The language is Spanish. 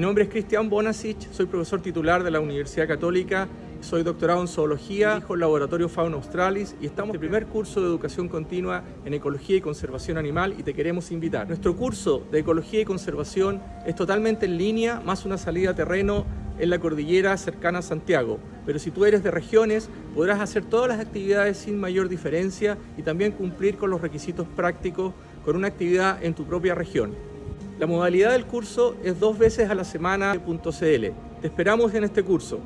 nombre es Cristian Bonasich, soy profesor titular de la Universidad Católica, soy doctorado en zoología, dirijo el laboratorio Fauna Australis y estamos en el primer curso de educación continua en ecología y conservación animal y te queremos invitar. Nuestro curso de ecología y conservación es totalmente en línea, más una salida a terreno en la cordillera cercana a Santiago. Pero si tú eres de regiones, podrás hacer todas las actividades sin mayor diferencia y también cumplir con los requisitos prácticos con una actividad en tu propia región. La modalidad del curso es dos veces a la semana.cl. Te esperamos en este curso.